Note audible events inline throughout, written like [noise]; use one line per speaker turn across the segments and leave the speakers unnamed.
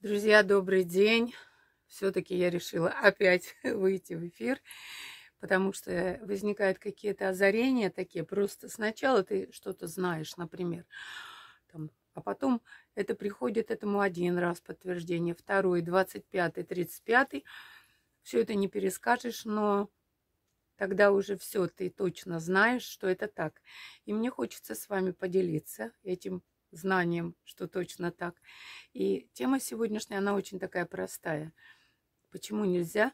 Друзья, добрый день. Все-таки я решила [laughs] опять выйти в эфир, потому что возникают какие-то озарения такие. Просто сначала ты что-то знаешь, например, там, а потом это приходит этому один раз подтверждение, второй, двадцать пятый, тридцать пятый. Все это не перескажешь, но тогда уже все, ты точно знаешь, что это так. И мне хочется с вами поделиться этим знанием, что точно так. И тема сегодняшняя, она очень такая простая. Почему нельзя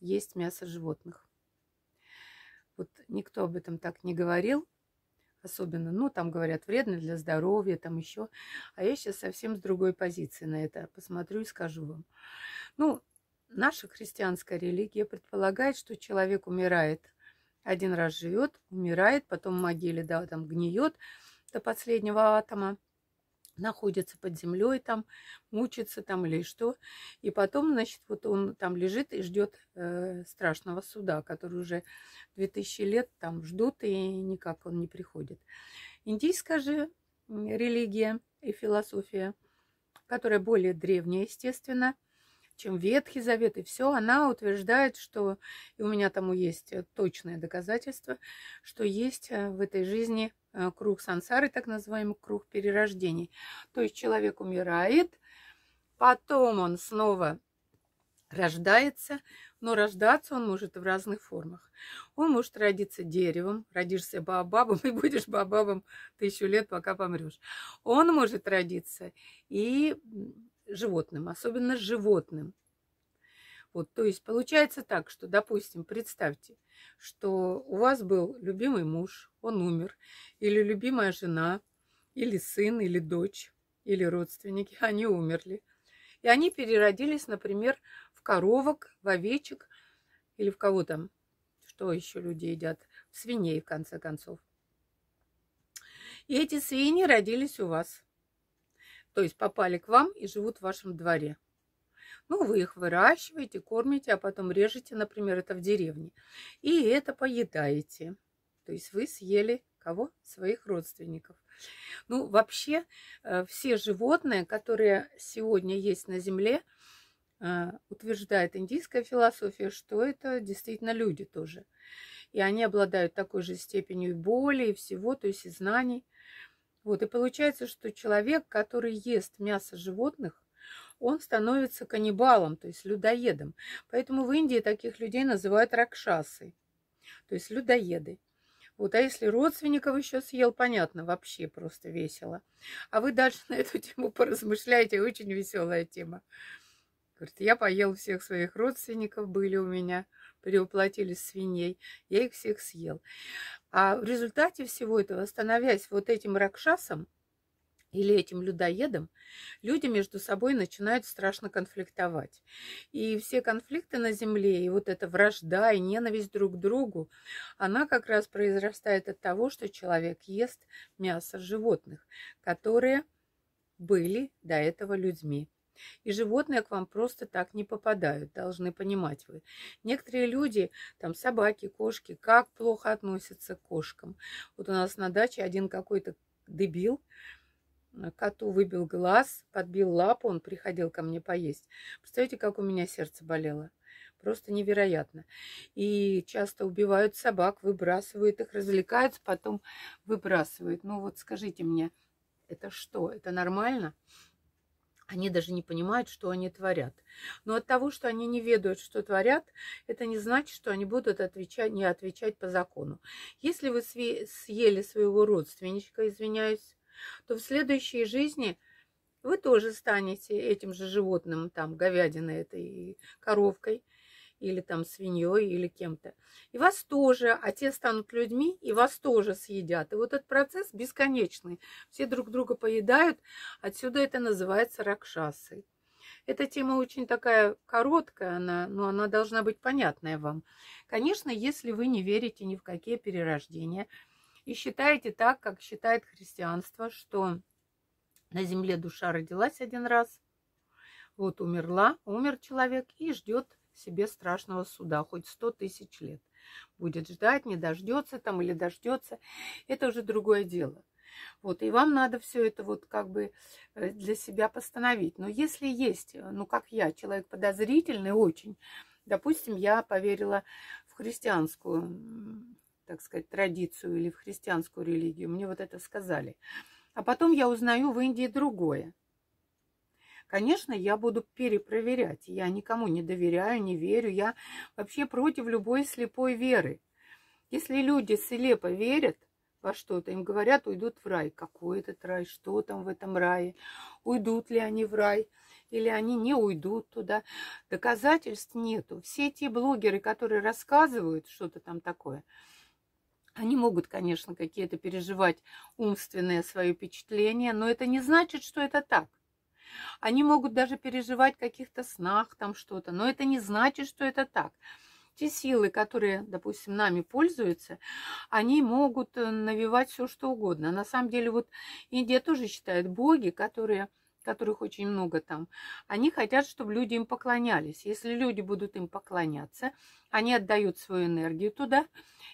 есть мясо животных? Вот никто об этом так не говорил, особенно, ну, там говорят, вредно для здоровья, там еще. А я сейчас совсем с другой позиции на это посмотрю и скажу вам. Ну, наша христианская религия предполагает, что человек умирает, один раз живет, умирает, потом в могиле, да, там гниет, до последнего атома, находится под землей там, мучится там или что. И потом, значит, вот он там лежит и ждет э, страшного суда, который уже 2000 лет там ждут, и никак он не приходит. Индийская же религия и философия, которая более древняя, естественно, чем Ветхий Завет и все, она утверждает, что, и у меня тому есть точное доказательство, что есть э, в этой жизни Э, круг сансары, так называемый круг перерождений. То есть человек умирает, потом он снова рождается, но рождаться он может в разных формах. Он может родиться деревом, родишься баобабом [laughs] и будешь баобабом тысячу лет, пока помрешь. Он может родиться и животным, особенно животным. Вот, то есть получается так, что, допустим, представьте, что у вас был любимый муж, он умер, или любимая жена, или сын, или дочь, или родственники, они умерли. И они переродились, например, в коровок, в овечек, или в кого там, что еще люди едят, в свиней, в конце концов. И эти свиньи родились у вас. То есть попали к вам и живут в вашем дворе. Ну, вы их выращиваете, кормите, а потом режете, например, это в деревне. И это поедаете. То есть вы съели кого? Своих родственников. Ну, вообще, э, все животные, которые сегодня есть на Земле, э, утверждает индийская философия, что это действительно люди тоже. И они обладают такой же степенью боли и всего, то есть и знаний. Вот, и получается, что человек, который ест мясо животных, он становится каннибалом, то есть людоедом. Поэтому в Индии таких людей называют ракшасы, то есть людоеды. Вот, а если родственников еще съел, понятно, вообще просто весело. А вы дальше на эту тему поразмышляете, очень веселая тема. Говорит, я поел всех своих родственников, были у меня, перевоплотились свиней, я их всех съел. А в результате всего этого, становясь вот этим ракшасом, или этим людоедам, люди между собой начинают страшно конфликтовать. И все конфликты на Земле, и вот эта вражда, и ненависть друг к другу, она как раз произрастает от того, что человек ест мясо животных, которые были до этого людьми. И животные к вам просто так не попадают, должны понимать вы. Некоторые люди, там собаки, кошки, как плохо относятся к кошкам. Вот у нас на даче один какой-то дебил, коту выбил глаз, подбил лапу, он приходил ко мне поесть. Представляете, как у меня сердце болело? Просто невероятно. И часто убивают собак, выбрасывают их, развлекаются, потом выбрасывают. Ну вот скажите мне, это что? Это нормально? Они даже не понимают, что они творят. Но от того, что они не ведают, что творят, это не значит, что они будут отвечать, не отвечать по закону. Если вы съели своего родственничка, извиняюсь, то в следующей жизни вы тоже станете этим же животным, там, говядиной этой, коровкой, или там свиньей, или кем-то. И вас тоже, а те станут людьми, и вас тоже съедят. И вот этот процесс бесконечный. Все друг друга поедают. Отсюда это называется ракшасой. Эта тема очень такая короткая, она, но она должна быть понятная вам. Конечно, если вы не верите ни в какие перерождения – и считаете так, как считает христианство, что на земле душа родилась один раз, вот умерла, умер человек и ждет себе страшного суда, хоть сто тысяч лет. Будет ждать, не дождется там или дождется. Это уже другое дело. Вот, и вам надо все это вот как бы э, для себя постановить. Но если есть, э, ну, как я, человек подозрительный очень, допустим, я поверила в христианскую, так сказать, традицию или в христианскую религию, мне вот это сказали. А потом я узнаю в Индии другое. Конечно, я буду перепроверять. Я никому не доверяю, не верю. Я вообще против любой слепой веры. Если люди слепо верят, во что-то. Им говорят, уйдут в рай. Какой этот рай? Что там в этом рае? Уйдут ли они в рай? Или они не уйдут туда? Доказательств нету. Все те блогеры, которые рассказывают что-то там такое, они могут, конечно, какие-то переживать умственные свои впечатления, но это не значит, что это так. Они могут даже переживать каких-то снах там что-то, но это не значит, что это так те силы, которые, допустим, нами пользуются, они могут э, навевать все, что угодно. На самом деле, вот Индия тоже считает боги, которые которых очень много там, они хотят, чтобы люди им поклонялись. Если люди будут им поклоняться, они отдают свою энергию туда,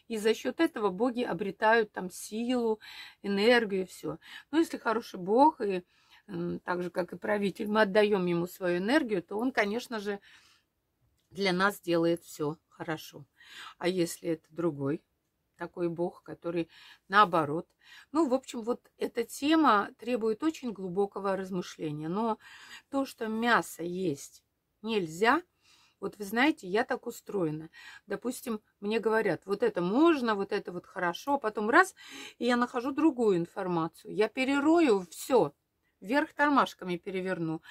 и за счет этого боги обретают там силу, энергию, все. Но если хороший бог, и так же, как и правитель, мы отдаем ему свою энергию, то он, конечно же, для нас делает все хорошо. А если это другой такой бог, который наоборот. Ну, в общем, вот эта тема требует очень глубокого размышления. Но то, что мясо есть нельзя, вот вы знаете, я так устроена. Допустим, мне говорят, вот это можно, вот это вот хорошо, а потом раз, и я нахожу другую информацию. Я перерою все, вверх тормашками переверну,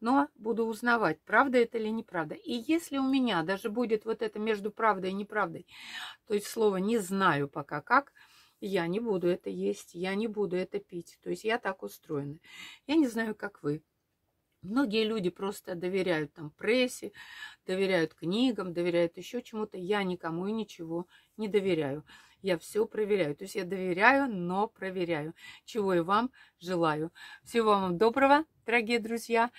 но буду узнавать, правда это или неправда. И если у меня даже будет вот это между правдой и неправдой, то есть слово «не знаю пока как», я не буду это есть, я не буду это пить. То есть я так устроена. Я не знаю, как вы. Многие люди просто доверяют там прессе, доверяют книгам, доверяют еще чему-то. Я никому и ничего не доверяю. Я все проверяю. То есть я доверяю, но проверяю. Чего и вам желаю. Всего вам доброго, дорогие друзья.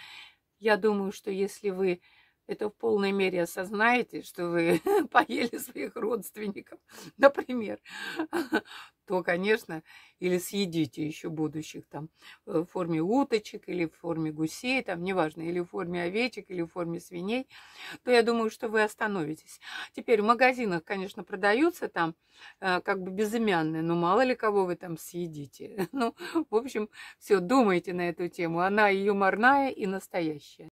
Я думаю, что если вы это в полной мере осознаете, что вы [laughs] поели своих родственников, [laughs] например, [laughs] то, конечно, или съедите еще будущих там в форме уточек или в форме гусей, там, неважно, или в форме овечек, или в форме свиней, то я думаю, что вы остановитесь. Теперь в магазинах, конечно, продаются там э, как бы безымянные, но мало ли кого вы там съедите. Ну, в общем, все, думайте на эту тему. Она и юморная, и настоящая.